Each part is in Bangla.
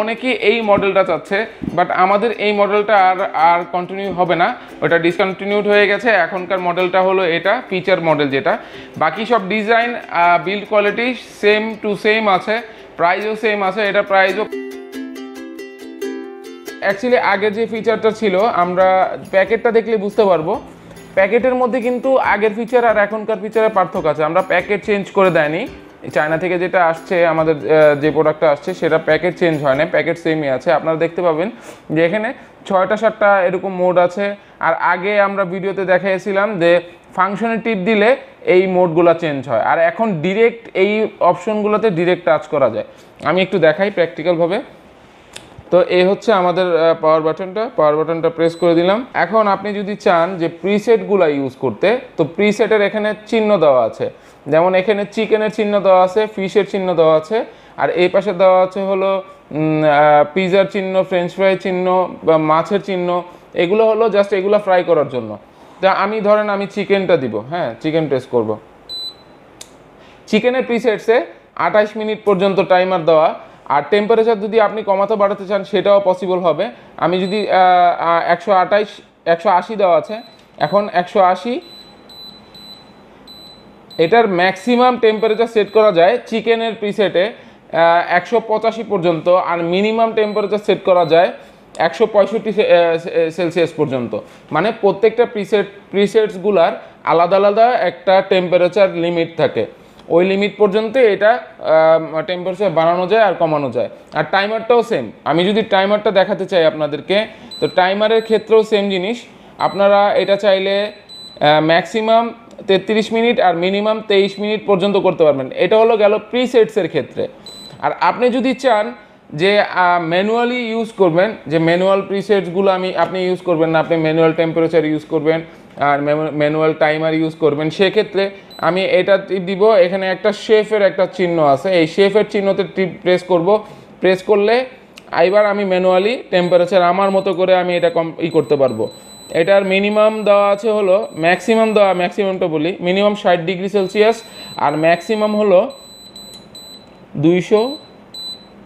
অনেকে এই মডেলটা চাচ্ছে বাট আমাদের এই মডেলটা আর আর কন্টিনিউ হবে না। ওটা ডিসকন্টিনিউড হয়ে গেছে। এখনকার মডেলটা হলো এটা ফিচার মডেল যেটা। বাকি সব design build quality same to same আছে। প্রাইসও সেম আছে। এটা প্রাইসও অ্যাকচুয়ালি আগে যে ফিচারটা ছিল, আমরা প্যাকেটটা দেখলে বুঝতে পারব। প্যাকেটের মধ্যে কিন্তু আগের ফিচার আর এখনকার ফিচারের পার্থক্য আছে। আমরা প্যাকেট চেঞ্জ করে দেয়নি। চায়না থেকে যেটা আসছে, আমাদের যে প্রোডাক্টটা আসছে, সেটা প্যাকেট চেঞ্জ হয় না প্যাকেট সেমই আছে। আপনারা দেখতে পাবেন যে এখানে ছয়টা, সাতটা এরকম মোড আছে। আর আগে আমরা ভিডিওতে দেখাইছিলাম যে ফাংশনে টিপ দিলে এই মোডগুলো চেঞ্জ হয়। আর এখন ডিরেক্ট এই অপশনগুলোতে ডিরেক্ট টাচ করা যায়। আমি একটু দেখাই প্র্যাকটিক্যালভাবে তো এই হচ্ছে আমাদের পাওয়ার বাটনটা পাওয়ার বাটনটা প্রেস করে দিলাম। এখন আপনি যদি চান যে প্রিসেটগুলো ইউজ করতে, তো প্রিসেটের এখানে চিহ্ন দেওয়া আছে। যেমন এখানে চিকেনের চিহ্ন দেওয়া আছে ফিশের চিহ্ন দেওয়া আছে। আর এই পাশে দেওয়া আছে হলো পিজার চিহ্ন ফ্রেঞ্চ ফ্রাই চিহ্ন বা মাছের চিহ্ন, এগুলো হলো জাস্ট এগুলো ফ্রাই করার জন্য। তা আমি ধরেন আমি চিকেনটা দিব হ্যাঁ চিকেন প্রেস করব। চিকেনের প্রিসেটসে আঠাশ মিনিট পর্যন্ত টাইমার দেওয়া আর টেম্পারেচার যদি আপনি কমাতে বাড়াতে চান, সেটাও পসিবল হবে। আমি যদি একশো আঠাইশ, একশো আশি দেওয়া আছে, এখন একশো আশি। এটার ম্যাক্সিমাম টেম্পারেচার সেট করা যায় চিকেনের প্রিসেটে একশো পঁচাশি পর্যন্ত, আর মিনিমাম টেম্পারেচার সেট করা যায় একশো পঁয়ষট্টি সেলসিয়াস পর্যন্ত। মানে প্রত্যেকটা প্রিসেট প্রিসেটসগুলার আলাদা আলাদা একটা টেম্পারেচার লিমিট থাকে। ওই লিমিট পর্যন্ত এটা টেম্পারেচার বাড়ানো যায় আর কমানো যায়। আর টাইমারটাও সেম আমি যদি টাইমারটা দেখাতে চাই আপনাদেরকে, তো টাইমারের ক্ষেত্রেও সেম জিনিস। আপনারা এটা চাইলে ম্যাক্সিমাম তেত্রিশ মিনিট আর মিনিমাম তেইশ মিনিট পর্যন্ত করতে পারবেন। এটা হলো গেল প্রিসেটসের ক্ষেত্রে। আর আপনি যদি চান যে ম্যানুয়ালি ইউজ করবেন, যে ম্যানুয়াল প্রিসেটসগুলো আমি, আপনি ইউজ করবেন না, আপনি ম্যানুয়াল টেম্পারেচার ইউজ করবেন আর ম্যানুয়াল টাইমার ইউজ করবেন। সেক্ষেত্রে আমি এটা দিব, এখানে একটা শেফের একটা চিহ্ন আছে। এই শেফের চিহ্নতে টিপ প্রেস করব। প্রেস করলে এবার আমি ম্যানুয়ালি টেম্পারেচার আমার মতো করে আমি এটা কম ই করতে পারব। এটার মিনিমাম দেওয়া আছে হলো ম্যাক্সিমাম দেওয়া ম্যাক্সিমামটা বলি মিনিমাম ষাট ডিগ্রি সেলসিয়াস আর ম্যাক্সিমাম হলো দুইশো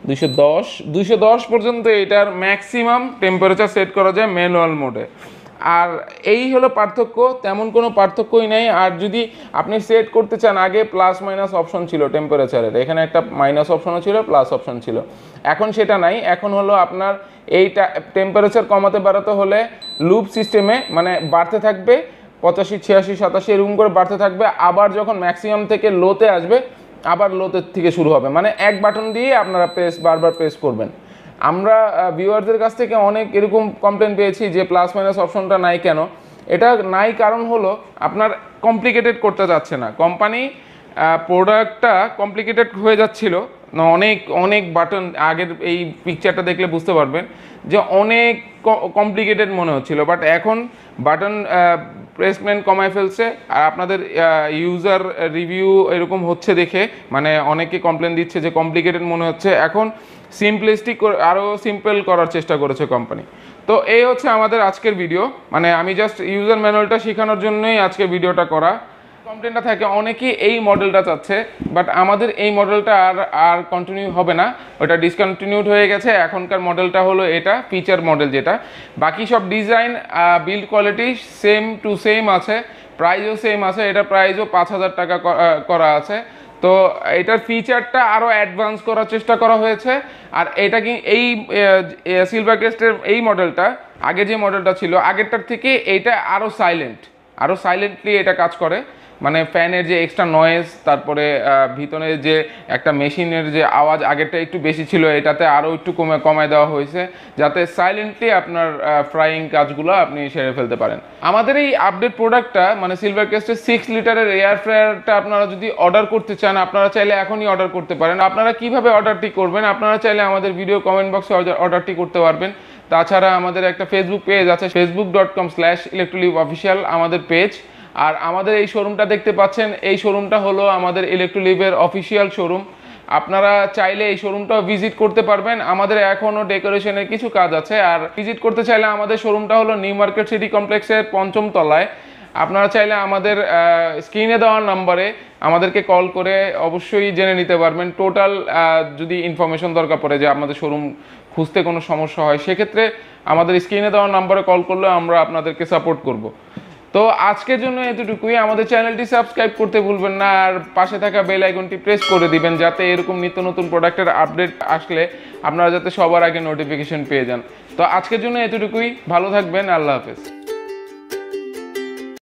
দুইশো দশ। দুইশো দশ পর্যন্ত এটার ম্যাক্সিমাম টেম্পারেচার সেট করা যায় ম্যানুয়াল মোডে আর এই হলো পার্থক্য, তেমন কোনো পার্থক্যই নেই। আর যদি আপনি সেট করতে চান, আগে প্লাস মাইনাস অপশন ছিল টেম্পারেচারের এখানে একটা মাইনাস অপশনও ছিল প্লাস অপশন ছিল। এখন সেটা নাই। এখন হলো আপনার এইটা টেম্পারেচার কমাতে বাড়াতে হলে লুপ সিস্টেমে মানে বাড়তে থাকবে, পঁচাশি, ছিয়াশি, সাতাশি, এরকম করে বাড়তে থাকবে। আবার যখন ম্যাক্সিমাম থেকে লোতে আসবে, আবার লোতে থেকে শুরু হবে। মানে এক বাটন দিয়ে আপনারা প্রেস বারবার প্রেস করবেন। আমরা ভিউয়ারদের কাছ থেকে অনেক এরকম কমপ্লেন পেয়েছি যে প্লাস মাইনাস অপশনটা নাই কেন? এটা নাই কারণ হলো আপনার কমপ্লিকেটেড করতে যাচ্ছে না। কোম্পানি প্রোডাক্টটা কমপ্লিকেটেড হয়ে যাচ্ছিল। অনেক অনেক বাটন আগের এই পিকচারটা দেখলে বুঝতে পারবেন যে অনেক কমপ্লিকেটেড মনে হচ্ছিল। বাট এখন বাটন প্লেসমেন্ট কমায় ফেলছে। আর আপনাদের ইউজার রিভিউ এরকম হচ্ছে দেখে। মানে অনেকে কমপ্লেন দিচ্ছে যে কমপ্লিকেটেড মনে হচ্ছে। এখন সিম্পলিস্টিক আরও সিম্পল করার চেষ্টা করেছে কোম্পানি তো এই হচ্ছে আমাদের আজকের ভিডিও মানে আমি জাস্ট ইউজার ম্যানুয়ালটা শেখানোর জন্যই আজকে ভিডিওটা করা। কমপ্লেনটা থাকে, অনেকেই এই মডেলটা চাচ্ছে বাট আমাদের এই মডেলটা আর আর কন্টিনিউ হবে না। ওটা ডিসকন্টিনিউড হয়ে গেছে। এখনকার মডেলটা হলো এটা ফিচার মডেল যেটা। বাকি সব design build quality same to same আছে। প্রাইজও সেম আছে। এটা প্রাইজও পাঁচ হাজার টাকা করা আছে। তো এটার ফিচারটা আরও অ্যাডভান্স করার চেষ্টা করা হয়েছে। আর এটা কি এই সিলভার ক্রেস্টের এই মডেলটা আগে যে মডেলটা ছিল, আগেরটার থেকে এটা আরও সাইলেন্ট আরও সাইলেন্টলি এটা কাজ করে। মানে ফ্যানের যে এক্সট্রা নয়েজ তারপরে ভিতরে যে একটা মেশিনের যে আওয়াজ আগেরটা একটু বেশি ছিল, এটাতে আরও একটু কমে, কমায় দেওয়া হয়েছে, যাতে সাইলেন্টলি আপনার ফ্রাইং কাজগুলো আপনি সেরে ফেলতে পারেন। আমাদের এই আপডেট প্রোডাক্টটা মানে সিলভার কেস্টের সিক্স লিটারের এয়ার ফ্রায়ারটা আপনারা যদি অর্ডার করতে চান, আপনারা চাইলে এখনই অর্ডার করতে পারেন। আপনারা কীভাবে অর্ডারটি করবেন, আপনারা চাইলে আমাদের ভিডিও কমেন্ট বক্সে অর্ডারটি করতে পারবেন। তাছাড়া আমাদের একটা ফেসবুক পেজ আছে Facebook dot com slash ইলেকট্রলিভ official আমাদের পেজ আর আমাদের এই শোরুমটা দেখতে পাচ্ছেন, এই শোরুমটা হলো আমাদের ইলেকট্রোলিভের অফিসিয়াল শোরুম আপনারা চাইলে এই শোরুমটাও ভিজিট করতে পারবেন। আমাদের এখনও ডেকোরেশনের কিছু কাজ আছে, আর ভিজিট করতে চাইলে আমাদের শোরুমটা হলো নিউ মার্কেট সিটি কমপ্লেক্সের পঞ্চম তলায়। আপনারা চাইলে আমাদের স্ক্রিনে দেওয়া নাম্বারে আমাদেরকে কল করে অবশ্যই জেনে নিতে পারবেন। টোটাল যদি ইনফরমেশন দরকার পড়ে যে আমাদের শোরুম খুঁজতে কোনো সমস্যা হয়, সেক্ষেত্রে আমাদের স্ক্রিনে দেওয়া নাম্বারে কল করলে আমরা আপনাদেরকে সাপোর্ট করব। তো আজকের জন্য এতটুকুই। আমাদের চ্যানেলটি সাবস্ক্রাইব করতে ভুলবেন না, আর পাশে থাকা বেল আইকনটি প্রেস করে দিবেন যাতে এরকম নিত্য নতুন প্রোডাক্টের আপডেট আসলে আপনারা যাতে সবার আগে নোটিফিকেশন পেয়ে যান। তো আজকের জন্য এতটুকুই। ভালো থাকবেন, আল্লাহ হাফেজ।